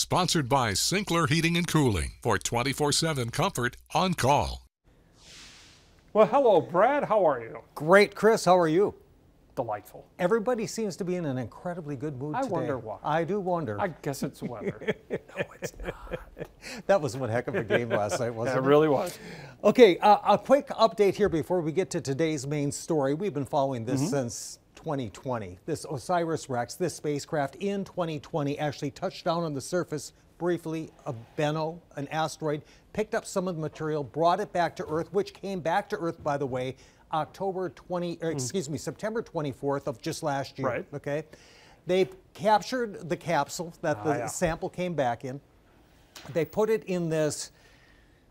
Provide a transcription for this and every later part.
Sponsored by Sinclair Heating and Cooling for 24 7 comfort on call. Well, hello, Brad. How are you? Great, Chris. How are you? Delightful. Everybody seems to be in an incredibly good mood I today. wonder why. I do wonder. I guess it's weather. no, it's not. that was one heck of a game last night, wasn't It it? really was. Okay, uh, a quick update here before we get to today's main story. We've been following this Mm-hmm. since 2020. This OSIRIS-REx, this spacecraft in 2020 actually touched down on the surface briefly of Bennu, an asteroid, picked up some of the material, brought it back to Earth, which came back to Earth, by the way, October 20, or excuse me, September 24th of just last year. Right. Okay. They captured the capsule that the Ah, yeah. sample came back in. They put it in this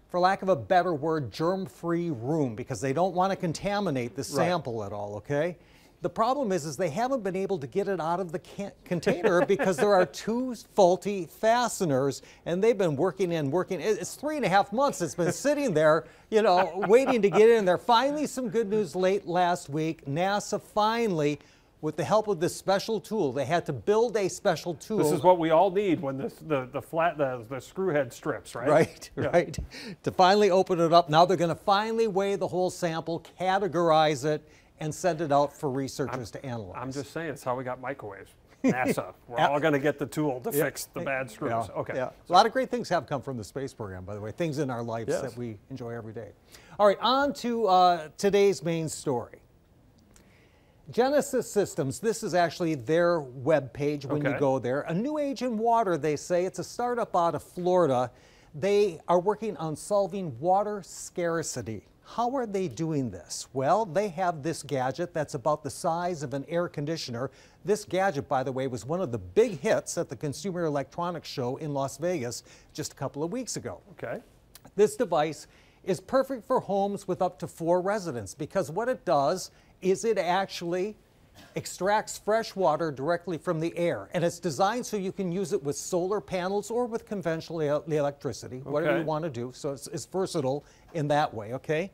for lack of a better word, germ-free room because they don't want to contaminate the sample at all, okay? The problem is, is they haven't been able to get it out of the can- container because there are two faulty fasteners, and they've been working and working. It's three and a half months. It's been sitting there, you know, waiting to get in there. Finally, some good news late last week. NASA finally, with the help of this special tool, they had to build a special tool. This is what we all need when this, the the flat the, the screw head strips, right? Right, Yeah. right. To finally open it up. Now they're going to finally weigh the whole sample, categorize it, and send it out for researchers to analyze. I'm just saying, it's how we got microwaves. NASA. We're all going to get the tool to fix the bad screws. Yeah, Okay. yeah. A lot of great things have come from the space program, by the way, things in our lives Yes. that we enjoy every day. All right, on to uh, today's main story. Genesis Systems, this is actually their web page when you go there. A new age in water, they say. It's a startup out of Florida. They are working on solving water scarcity. How are they doing this? Well, they have this gadget that's about the size of an air conditioner. This gadget, by the way, was one of the big hits at the Consumer Electronics Show in Las Vegas just a couple of weeks ago. Okay. This device is perfect for homes with up to four residents because what it does is it actually extracts fresh water directly from the air. And it's designed so you can use it with solar panels or with conventional electricity, whatever you want to do. So it's, it's versatile in that way, okay?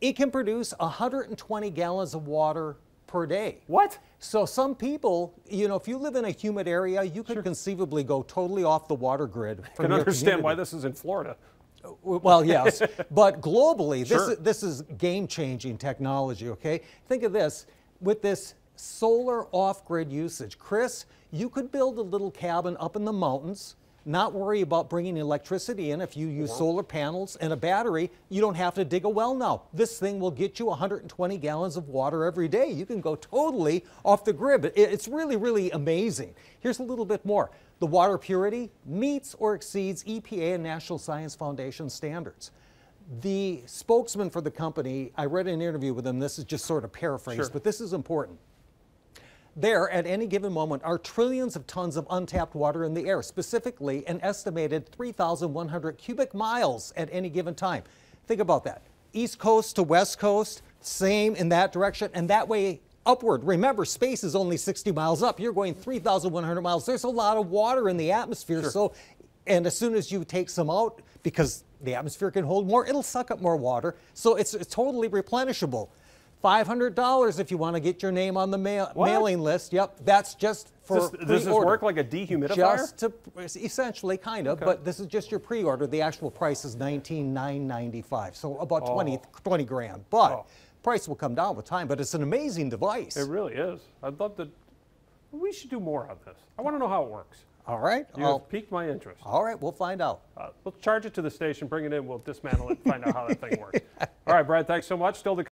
It can produce 120 gallons of water per day. What? So some people, you know, if you live in a humid area, you could conceivably go totally off the water grid. I can understand why this is in Florida. Well, yes, but globally, this Sure. is, this is game-changing technology. Okay, think of this with this solar off-grid usage, Chris. You could build a little cabin up in the mountains. Not worry about bringing electricity in. If you use solar panels and a battery, you don't have to dig a well now. This thing will get you 120 gallons of water every day. You can go totally off the grid. It's really, really amazing. Here's a little bit more. The water purity meets or exceeds EPA and National Science Foundation standards. The spokesman for the company, I read an interview with him. This is just sort of paraphrased, Sure. but this is important. There, at any given moment, are trillions of tons of untapped water in the air, specifically an estimated 3,100 cubic miles at any given time. Think about that. East coast to west coast, same in that direction, and that way upward. Remember, space is only 60 miles up. You're going 3,100 miles. There's a lot of water in the atmosphere. Sure. So, and as soon as you take some out, because the atmosphere can hold more, it'll suck up more water. So it's, it's totally replenishable. $500 if you want to get your name on the mail, What? mailing list. Yep, that's just for Does, does this work like a dehumidifier? Just to essentially kind of, but this is just your pre-order. The actual price is 19,995, so about 20, 20 grand. But Oh. price will come down with time. But it's an amazing device. It really is. I'd love to. We should do more on this. I want to know how it works. All right, You I'll- have piqued my interest. all right, we'll find out. Uh, we'll charge it to the station, bring it in, we'll dismantle it, find out how that thing works. All right, Brad, thanks so much. Still to